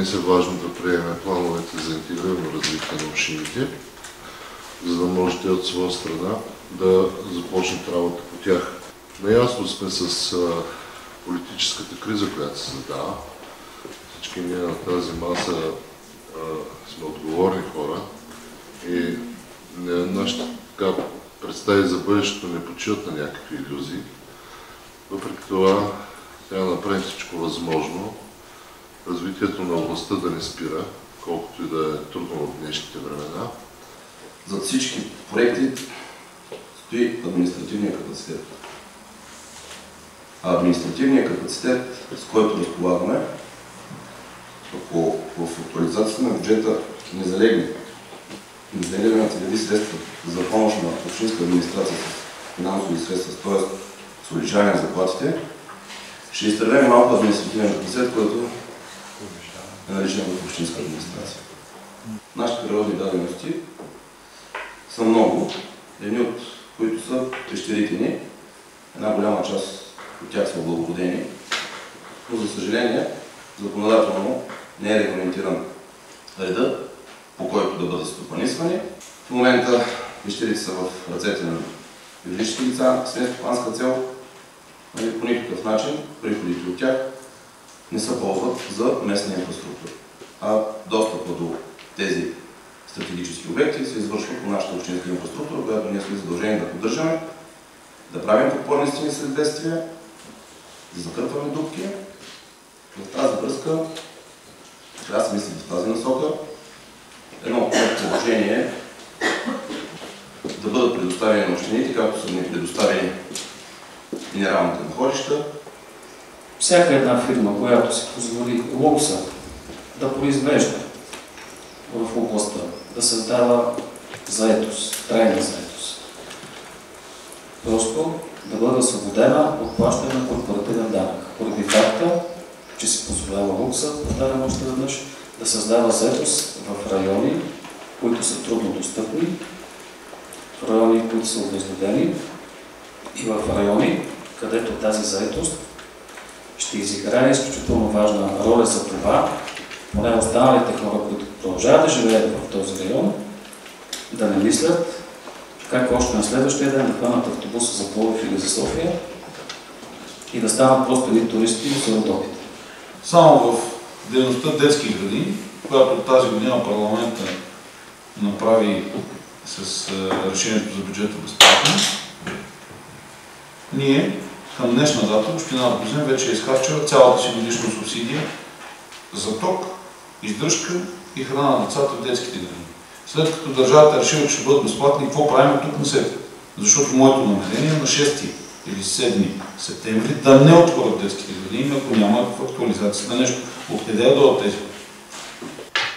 днес е важно да приеме плановете за интегрирано развитие на общините, за да може те от своя страна да започнат работа по тях. Наясно сме с политическата криза, която се задава. Всички ние на тази маса а, сме отговорни хора и нашите представи за бъдещето не почиват на някакви иллюзии. Въпреки това, трябва да направим всичко възможно развитието на областта да не спира, колкото и да е трудно в днешните времена. За всички проекти стои административния капацитет. А административният капацитет, с който разполагаме, ако в актуализацията на бюджета не залегне заделяне на целеви средства за помощ на общинска администрация с финансови средства, т.е. с увеличаване на заплатите, ще изтървем малко административен капацитет, който наличен в общинска администрация. Нашите природни дадености са много, едни от които са пещерите ни. Една голяма част от тях са облагородени, но за съжаление законодателно не е регламентиран реда, по който да бъдат стопанисвани. В момента пещерите са в ръцете на юридически лица с нестопанска цел, нали, по никакъв начин приходите от тях не се ползват за местна инфраструктура. А достъпа до тези стратегически обекти се извършва по нашата общинска инфраструктура, която ние сме задължени да поддържаме, да правим подпорни стени след бедствия, да закърпваме дупки. В тази връзка се мисли в тази насока. Едно от предложение е да бъдат предоставени на общините, както са ни предоставени минералните находища. Всяка една фирма, която си позволи лукса да произвежда в областта, да създава заетост, трайна заетост, просто да бъде освободена от плащане на корпоративен данък. Поради факта, че си позволява лукса, повтарям още веднъж, да създава заетост в райони, които са трудно достъпни, в райони, които са обезнодени и в райони, където тази заетост ще изиграе изключително важна роля за това, поне останалите хора, които продължават да живеят в този район, да не мислят как още на следващия ден да хванат автобуса за Пловдив или за София и да станат просто едни туристи за родопите. Само в дейността детски градини, която тази година парламента направи с решението за бюджета безплатно, ние към днешна дата община Рогозен вече е изхарчила цялата си годишна субсидия за ток, издръжка и храна на децата в детските градини. След като държавата е решила, че ще бъдат безплатни, какво правим тук на след? Защото моето намерение е на 6 или 7 септември да не отворят детските градини, ако няма актуализация на нещо. Откъде да дойдат тези?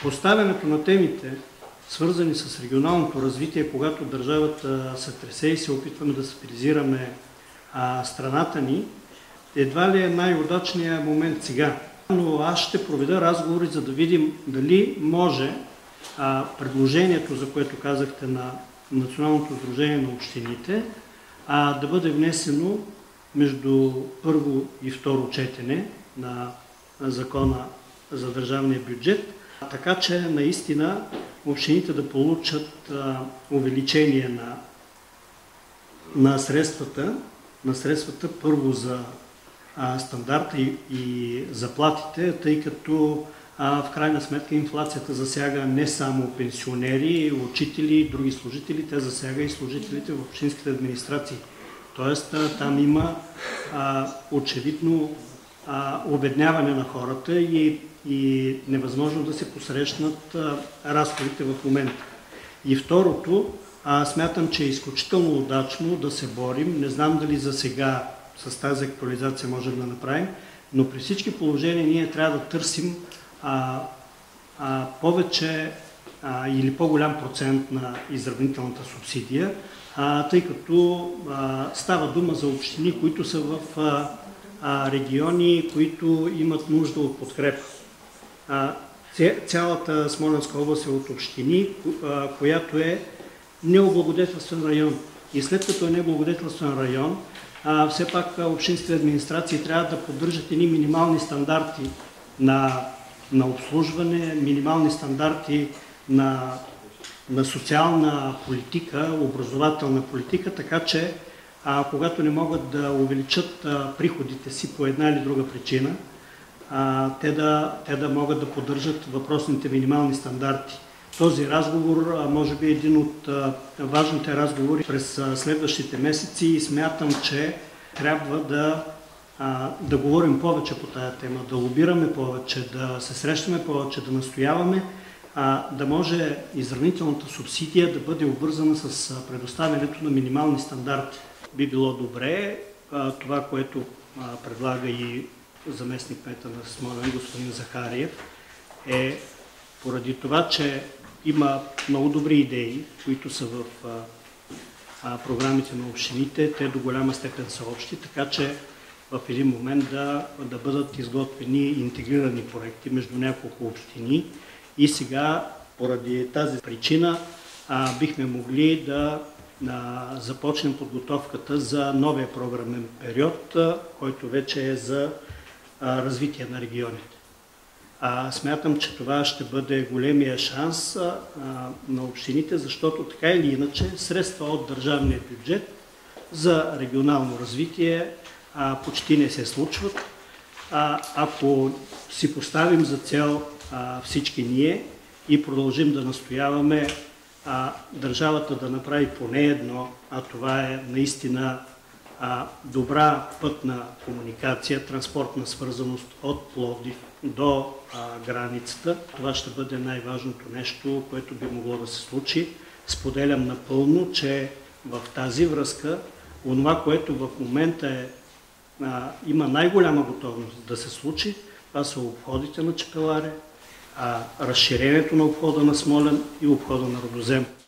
Поставянето на темите, свързани с регионалното развитие, когато държавата се тресе и се опитваме да стабилизираме а, страната ни, едва ли е най-удачният момент сега. Но аз ще проведа разговори, за да видим дали може а, предложението, за което казахте на Националното сдружение на общините, а, да бъде внесено между първо и второ четене на закона за държавния бюджет, така че наистина общините да получат а, увеличение на, на средствата, на средствата първо за а, стандарта и, заплатите, тъй като в крайна сметка инфлацията засяга не само пенсионери, учители и други служители, те засяга и служителите в общинските администрации. Тоест там има очевидно обедняване на хората и, невъзможно да се посрещнат разходите в момента. И второто, а, смятам, че е изключително удачно да се борим. Не знам дали за сега с тази актуализация можем да направим, но при всички положения ние трябва да търсим повече или по-голям процент на изравнителната субсидия, тъй като става дума за общини, които са в региони, които имат нужда от подкрепа. Цялата Смоленска област е от общини, която е необлагодетелствен район. И след като е необлагодетелствен район, все пак общинските администрации трябва да поддържат едни минимални стандарти на на обслужване, минимални стандарти на, на социална политика, образователна политика, така че а, когато не могат да увеличат а, приходите си по една или друга причина, а, те, да, те да могат да поддържат въпросните минимални стандарти. Този разговор може би един от важните разговори през следващите месеци и смятам, че трябва да, да говорим повече по тая тема, да лобираме повече, да се срещаме повече, да настояваме, да може изравнителната субсидия да бъде обвързана с предоставянето на минимални стандарти. Би било добре това, което предлага и заместник кмета на Смолен, господин Захариев, е поради това, че има много добри идеи, които са в програмите на общините, те до голяма степен са общи, така че в един момент да, да бъдат изготвени интегрирани проекти между няколко общини и сега поради тази причина бихме могли да започнем подготовката за новия програмен период, който вече е за развитие на регионите. А, смятам, че това ще бъде големия шанс а, на общините, защото така или иначе средства от държавния бюджет за регионално развитие а, почти не се случват. А, ако си поставим за цел а, всички ние и продължим да настояваме а, държавата да направи поне едно, а това е наистина а, добра пътна комуникация, транспортна свързаност от Пловдив до а, границата. Това ще бъде най-важното нещо, което би могло да се случи. Споделям напълно, че в тази връзка онова, което в момента е, а, има най-голяма готовност да се случи, това са обходите на Чепеларе, а, разширението на обхода на Смолен и обхода на Родозем.